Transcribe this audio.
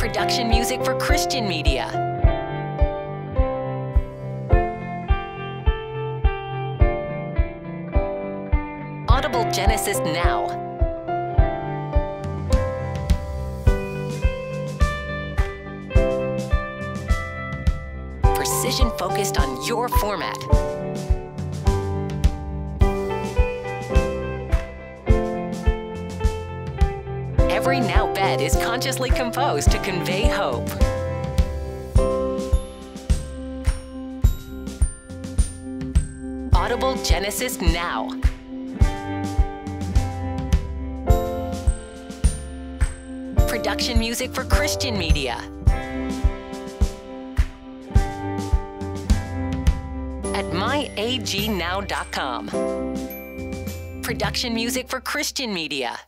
Production music for Christian media. Audible Genesis Now. Precision focused on your format. Every Now bed is consciously composed to convey hope. Audible Genesis Now. Production music for Christian media. At myagnow.com. Production music for Christian media.